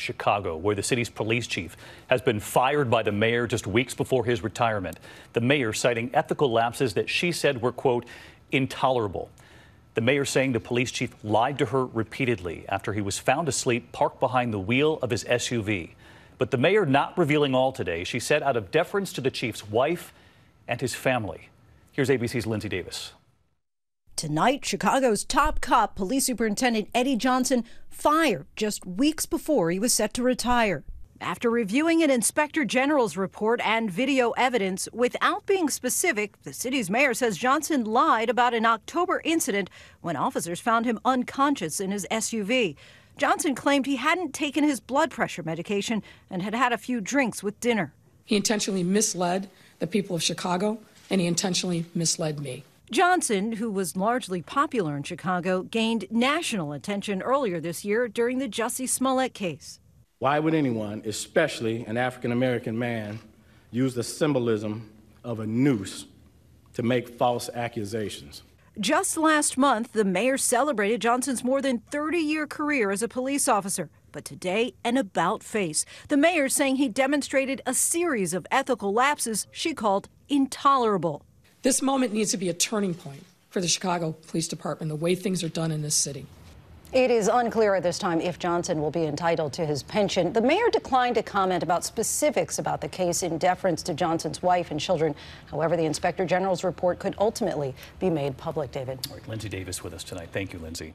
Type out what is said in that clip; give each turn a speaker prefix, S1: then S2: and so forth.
S1: Chicago, where the city's police chief has been fired by the mayor just weeks before his retirement. The mayor citing ethical lapses that she said were, quote, intolerable. The mayor saying the police chief lied to her repeatedly after he was found asleep parked behind the wheel of his SUV. But the mayor not revealing all today. She said out of deference to the chief's wife and his family. Here's ABC's Lindsey Davis.
S2: Tonight, Chicago's top cop, Police Superintendent Eddie Johnson, fired just weeks before he was set to retire. After reviewing an inspector general's report and video evidence without being specific, the city's mayor says Johnson lied about an October incident when officers found him unconscious in his SUV. Johnson claimed he hadn't taken his blood pressure medication and had had a few drinks with dinner.
S3: He intentionally misled the people of Chicago, and he intentionally misled me.
S2: Johnson, who was largely popular in Chicago, gained national attention earlier this year during the Jussie Smollett case.
S4: Why would anyone, especially an African American man, use the symbolism of a noose to make false accusations?
S2: Just last month, the mayor celebrated Johnson's more than 30 year career as a police officer. But today, an about face. The mayor saying he demonstrated a series of ethical lapses she called intolerable.
S3: This moment needs to be a turning point for the Chicago Police Department, the way things are done in this city.
S5: It is unclear at this time if Johnson will be entitled to his pension. The mayor declined to comment about specifics about the case in deference to Johnson's wife and children. However, the inspector general's report could ultimately be made public, David.
S1: All right, Lindsey Davis with us tonight. Thank you, Lindsey.